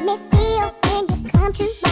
make me feel when you come to my